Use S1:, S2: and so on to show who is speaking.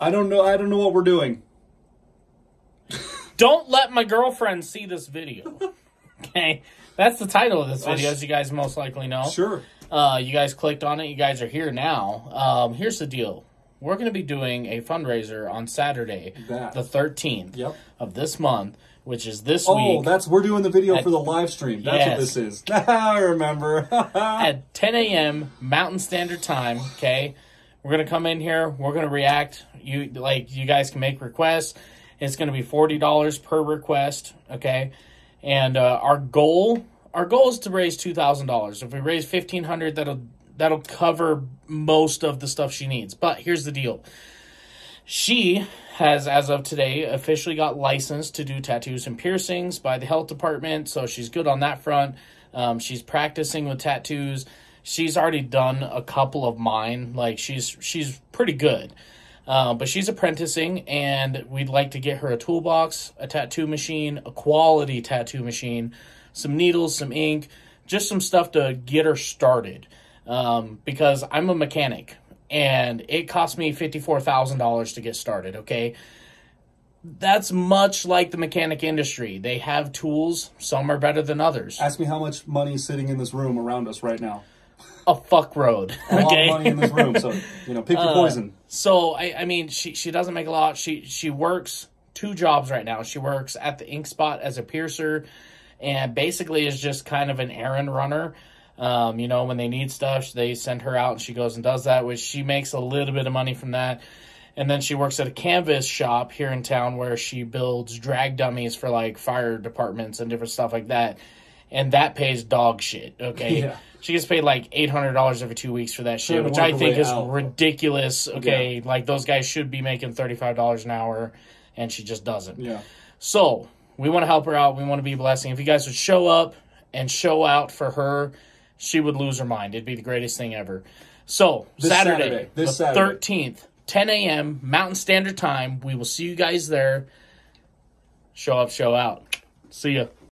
S1: I don't know. I don't know what we're doing.
S2: Don't let my girlfriend see this video. Okay, that's the title of this
S1: Oh,
S2: video, as you guys most likely know.
S1: Sure.
S2: Uh, you guys clicked on it. You guys are here now. Um, here's the deal. We're going to be doing a fundraiser on Saturday,
S1: That.
S2: the 13th
S1: Yep.
S2: of this month, which is this
S1: Oh,
S2: week
S1: that's we're doing the video
S2: At-
S1: for the live stream. That's
S2: Yes.
S1: what this is. I remember.
S2: at 10 a.m. Mountain Standard Time. Okay, we're gonna come in here. We're gonna react. You like you guys can make requests. It's gonna be forty dollars per request. Okay, and uh, our goal our goal is to raise two thousand dollars. If we raise fifteen hundred, that'll that'll cover most of the stuff she needs. But here's the deal. She has, as of today, officially got licensed to do tattoos and piercings by the health department, so she's good on that front. Um, she's practicing with tattoos. She's already done a couple of mine. Like she's she's pretty good, uh, but she's apprenticing, and we'd like to get her a toolbox, a tattoo machine, a quality tattoo machine, some needles, some ink, just some stuff to get her started. Um, because I'm a mechanic and it cost me $54,000 to get started, okay? That's much like the mechanic industry. They have tools, some are better than others.
S1: Ask me how much money is sitting in this room around us right now.
S2: A fuck road,
S1: A lot of money in this room. So you know, pick your poison.
S2: So I, I mean, she she doesn't make a lot. She she works two jobs right now. She works at the Ink Spot as a piercer, and basically is just kind of an errand runner. Um, you know, when they need stuff, they send her out, and she goes and does that. Which she makes a little bit of money from that. And then she works at a canvas shop here in town where she builds drag dummies for like fire departments and different stuff like that. And that pays dog shit. Okay.
S1: Yeah.
S2: She gets paid like eight hundred dollars every two weeks for that shit, which I think is
S1: out.
S2: ridiculous. Okay, like those guys should be making thirty five dollars an hour, and she just doesn't.
S1: Yeah.
S2: So we want to help her out. We want to be a blessing. If you guys would show up and show out for her, she would lose her mind. It'd be the greatest thing ever. So
S1: This
S2: Saturday,
S1: Saturday. This
S2: the thirteenth, ten a.m. Mountain Standard Time. We will see you guys there. Show up, show out. See ya.